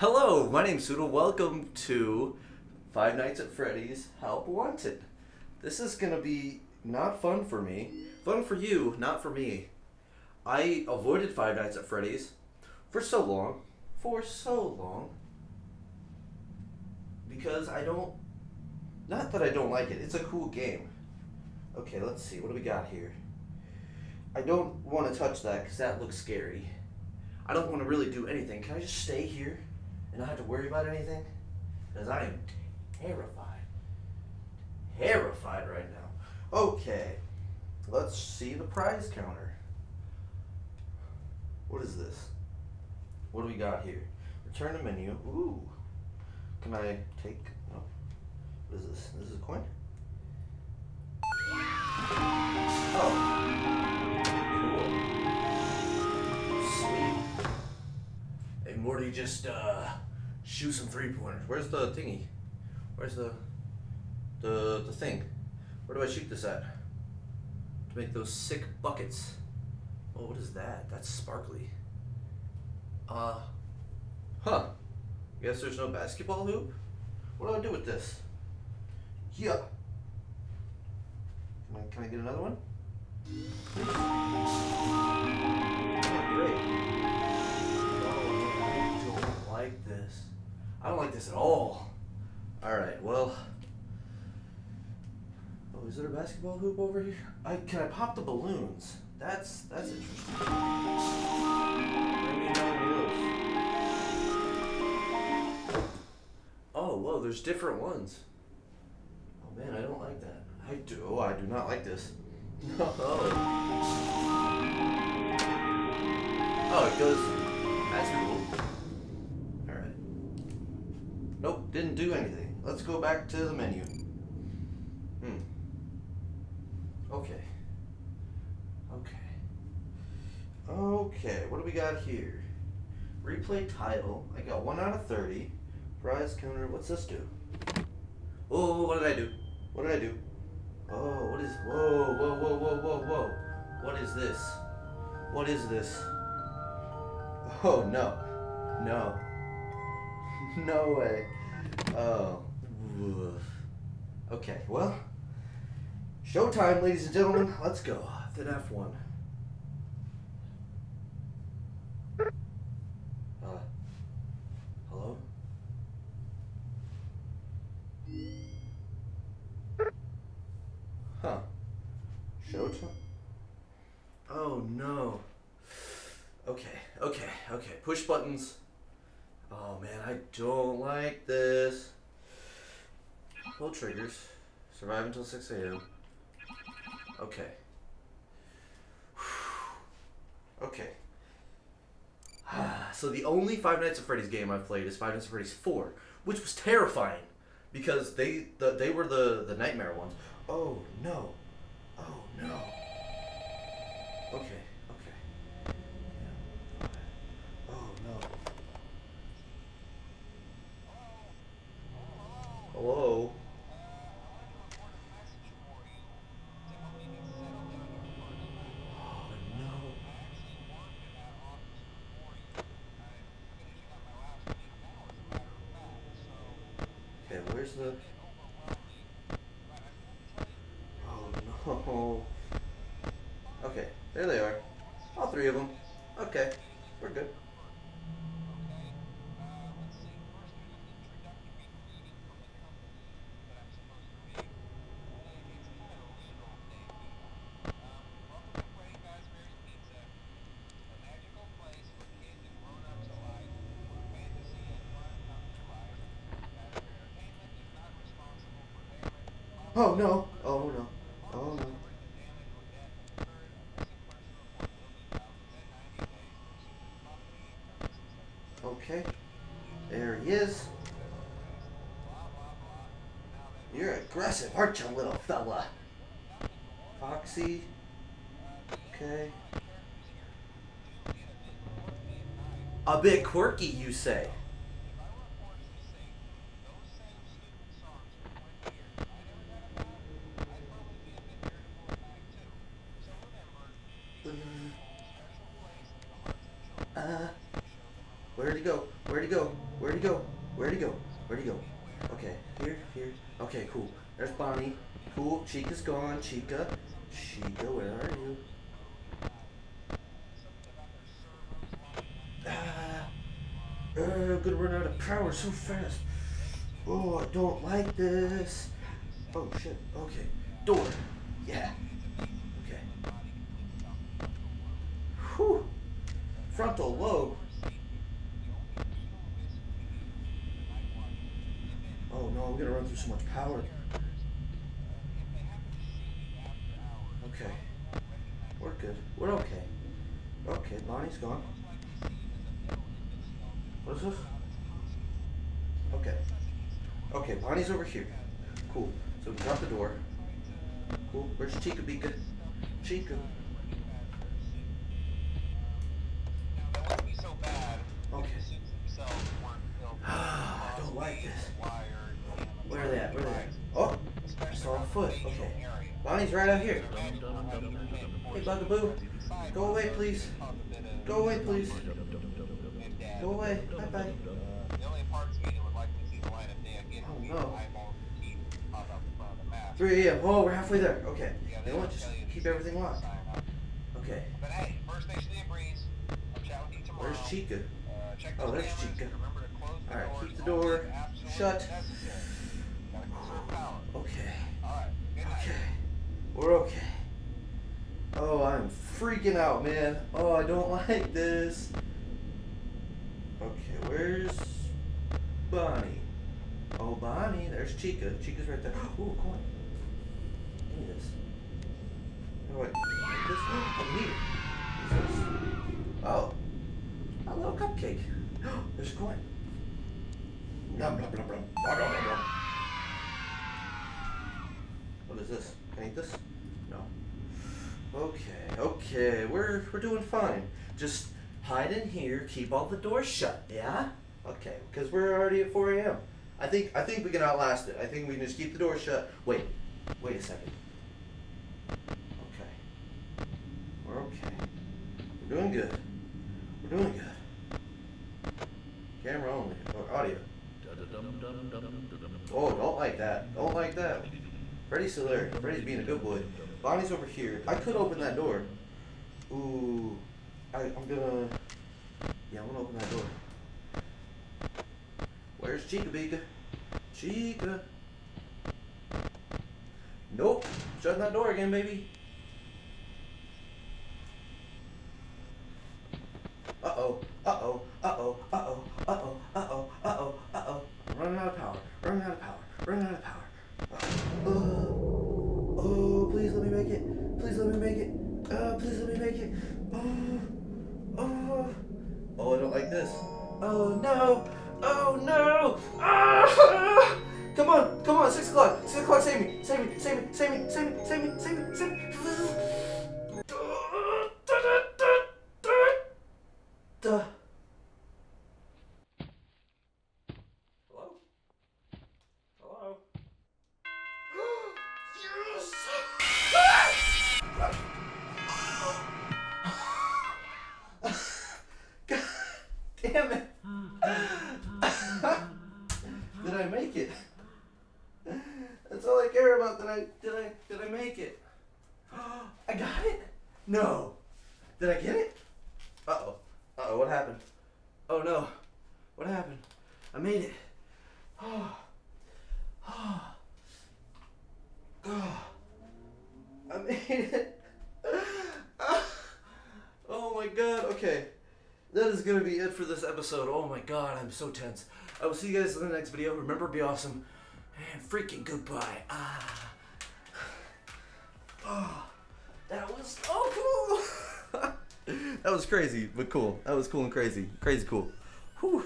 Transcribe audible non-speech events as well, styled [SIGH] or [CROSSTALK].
Hello, my name's Huta. Welcome to Five Nights at Freddy's Help Wanted. This is gonna be not fun for me. Fun for you, not for me. I avoided Five Nights at Freddy's for so long. For so long. Because I don't. Not that I don't like it, it's a cool game. Okay, let's see. What do we got here? I don't want to touch that because that looks scary. I don't want to really do anything. Can I just stay here and not have to worry about anything? Because I am terrified. Terrified right now. Okay, let's see the prize counter. What is this? What do we got here? Return to menu. Ooh. Can I take. No. What is this? This is a coin? Oh. Cool. Sweet. Hey, Morty, just uh, shoot some three pointers. Where's the thingy? Where's the the the thing? Where do I shoot this at? To make those sick buckets. Oh, what is that? That's sparkly. Uh, huh. Guess there's no basketball hoop? What do I do with this? Yeah. Can I, can I get another one? Oh, great. Oh, I don't like this. I don't like this at all. Alright, well. Oh, is there a basketball hoop over here? I can I pop the balloons? That's that's interesting. Oh, whoa, there's different ones. Oh man, I don't like that. I do. Oh, I do not like this. [LAUGHS] Oh, it goes. Let's go back to the menu. Hmm. Okay. Okay. Okay, what do we got here? Replay title. I got 1 out of 30. Prize counter. What's this do? Oh, what did I do? What did I do? Oh, what is. Whoa, whoa, whoa, whoa, whoa, whoa. What is this? What is this? Oh, no. No. [LAUGHS] no way. Oh. Okay, well. Showtime, ladies and gentlemen. Let's go. Then F1. Uh, hello? Huh. Showtime? Oh no. Okay, okay, okay. Push buttons. Oh man, I don't like this. Pull triggers. Survive until 6 a.m. Okay. [SIGHS] Okay. [SIGHS] so the only Five Nights at Freddy's game I've played is Five Nights at Freddy's 4, which was terrifying because they the, they were the the nightmare ones. Oh no. Oh no. Okay. Okay. Yeah. Oh no. Hello. Oh no. The? Oh no. [LAUGHS] Okay, there they are. All three of them. Okay, we're good. Oh no. Oh no. Oh no. Okay. There he is. You're aggressive, aren't you, little fella? Foxy. Okay. A bit quirky, you say? Uh, where'd he go? Where'd he go? Where'd he go? Where'd he go? Where'd he go? Okay, here, here. Okay, cool. There's Bonnie. Cool. Chica's gone. Chica. Chica, where are you? Ah, uh, I'm gonna run out of power so fast. Oh, I don't like this. Oh shit. Okay. Door. Yeah. Okay. Whew. Frontal lobe. No, I'm gonna run through so much power. Okay. We're good. We're okay. Okay, Bonnie's gone. What is this? Okay. Okay, Bonnie's over here. Cool. So we got the door. Cool. Where's Chica Beaka? Chica. Okay. [SIGHS] I don't like this. Where are they at? Where are they at? Oh! I saw a foot. Okay. Bonnie's right out here. Hey, Bugaboo. Go away, please. Go away, please. Go away. Bye bye. Oh no. 3 a.m. Oh, we're halfway there. Okay. You know what? Just keep everything locked. Okay. But hey, first station of the breeze. I'll chat with you tomorrow. Where's Chica? Uh, check Oh, there's cameras. Chica. Remember to close Alright, keep the door if absolutely shut. Okay. Alright. Okay. We're okay. Oh, I'm freaking out, man. Oh, I don't [LAUGHS] like this. Okay, where's Bonnie? Oh, Bonnie. There's Chica. Chica's right there. [GASPS] Ooh, coin. Give me this. Oh, wait. This? Oh. What's this? Oh. A little cupcake. [GASPS] There's a coin. Nom, nom, nom, nom. Nom, nom, nom, nom. What is this? Can I eat this? No. Okay, okay, we're we're doing fine. Just hide in here, keep all the doors shut, yeah? Okay, because we're already at 4 a.m. I think I think we can outlast it. I think we can just keep the doors shut. Wait, wait a second. Okay. We're okay. We're doing good. We're doing good. Camera only. Or audio. Oh, don't like that. Don't like that. Freddy's still there. Freddy's being a good boy. Bonnie's over here. I could open that door. Ooh. I, I'm gonna. Yeah, I'm gonna open that door. Where's Chica Beaka? Chica. Nope. Shutting that door again, baby. Uh oh. Uh oh. Uh Oh no. Ah! Come on, come on, six o'clock. Six o'clock, save me. Save me, save me, save me, save me, save me, save me, save me. I got it. No. Did I get it? Uh oh. Uh oh. What happened? Oh no. What happened? I made it. Oh. Oh. Oh. I made it. [LAUGHS] Oh my god. Okay. That is going to be it for this episode. Oh my god. I'm so tense. I will see you guys in the next video. Remember, be awesome. And freaking goodbye. Ah. [SIGHS] Oh. That was so cool. [LAUGHS] that was crazy, but cool. That was cool and crazy. Crazy cool. Whew.